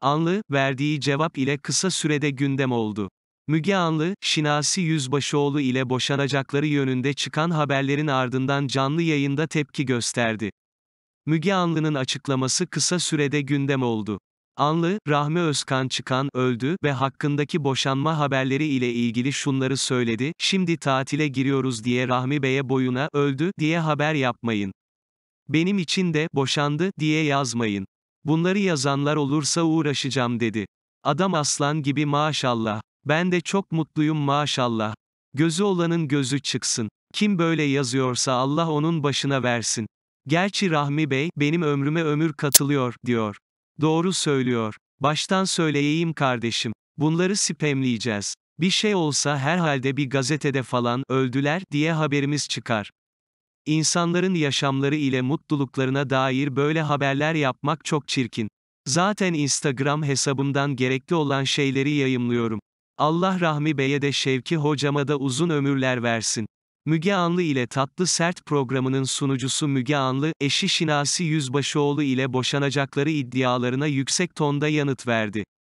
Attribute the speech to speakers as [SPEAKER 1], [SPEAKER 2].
[SPEAKER 1] Anlı, verdiği cevap ile kısa sürede gündem oldu. Müge Anlı, Şinasi Yüzbaşıoğlu ile boşanacakları yönünde çıkan haberlerin ardından canlı yayında tepki gösterdi. Müge Anlı'nın açıklaması kısa sürede gündem oldu. Anlı, Rahmi Özkan çıkan, öldü ve hakkındaki boşanma haberleri ile ilgili şunları söyledi, şimdi tatile giriyoruz diye Rahmi Bey'e boyuna, öldü, diye haber yapmayın. Benim için de, boşandı, diye yazmayın. Bunları yazanlar olursa uğraşacağım dedi. Adam aslan gibi maşallah. Ben de çok mutluyum maşallah. Gözü olanın gözü çıksın. Kim böyle yazıyorsa Allah onun başına versin. Gerçi Rahmi Bey, benim ömrüme ömür katılıyor, diyor. Doğru söylüyor. Baştan söyleyeyim kardeşim. Bunları spamleyeceğiz. Bir şey olsa herhalde bir gazetede falan, öldüler, diye haberimiz çıkar. İnsanların yaşamları ile mutluluklarına dair böyle haberler yapmak çok çirkin. Zaten Instagram hesabımdan gerekli olan şeyleri yayımlıyorum. Allah Rahmi Bey'e de Şevki hocama da uzun ömürler versin. Müge Anlı ile Tatlı Sert programının sunucusu Müge Anlı, eşi Şinasi Yüzbaşıoğlu ile boşanacakları iddialarına yüksek tonda yanıt verdi.